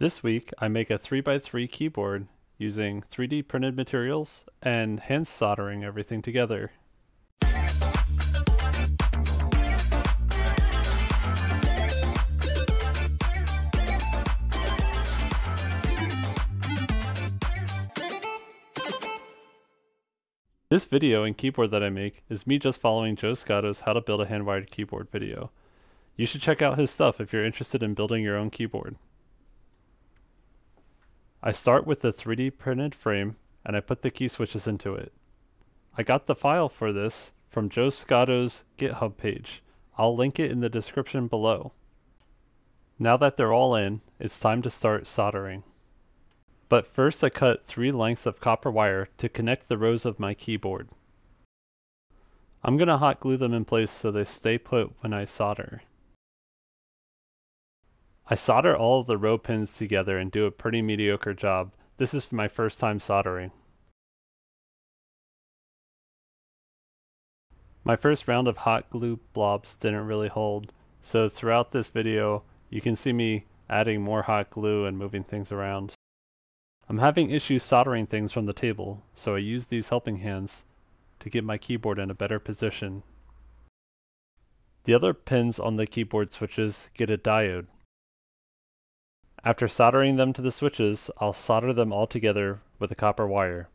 This week, I make a 3x3 keyboard using 3D printed materials and hand soldering everything together. This video and keyboard that I make is me just following Joe Scotto's how to build a hand-wired keyboard video. You should check out his stuff if you're interested in building your own keyboard. I start with the 3D printed frame and I put the key switches into it. I got the file for this from Joe Scotto's GitHub page. I'll link it in the description below. Now that they're all in, it's time to start soldering. But first I cut three lengths of copper wire to connect the rows of my keyboard. I'm going to hot glue them in place so they stay put when I solder. I solder all of the row pins together and do a pretty mediocre job. This is my first time soldering. My first round of hot glue blobs didn't really hold, so throughout this video you can see me adding more hot glue and moving things around. I'm having issues soldering things from the table, so I use these helping hands to get my keyboard in a better position. The other pins on the keyboard switches get a diode, after soldering them to the switches, I'll solder them all together with a copper wire.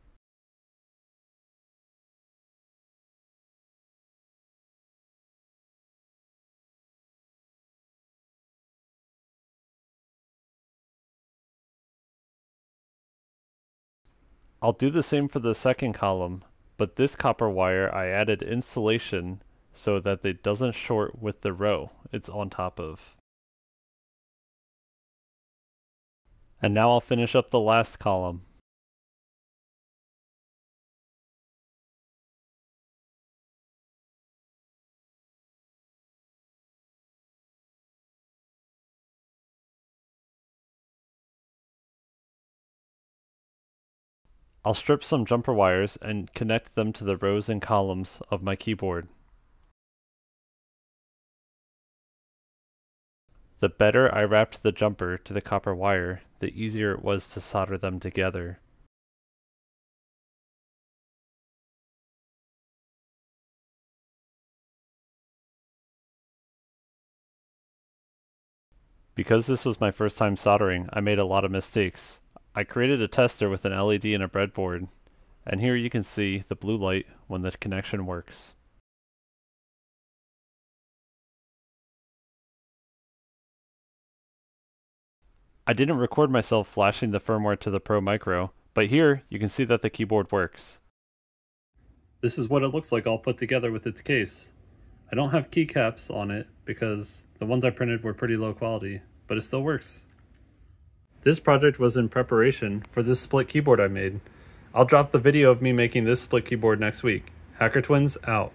I'll do the same for the second column, but this copper wire I added insulation so that it doesn't short with the row it's on top of. And now I'll finish up the last column. I'll strip some jumper wires and connect them to the rows and columns of my keyboard. The better I wrapped the jumper to the copper wire, the easier it was to solder them together. Because this was my first time soldering, I made a lot of mistakes. I created a tester with an LED and a breadboard, and here you can see the blue light when the connection works. I didn't record myself flashing the firmware to the Pro Micro, but here you can see that the keyboard works. This is what it looks like all put together with its case. I don't have keycaps on it because the ones I printed were pretty low quality, but it still works. This project was in preparation for this split keyboard I made. I'll drop the video of me making this split keyboard next week. Hacker Twins out.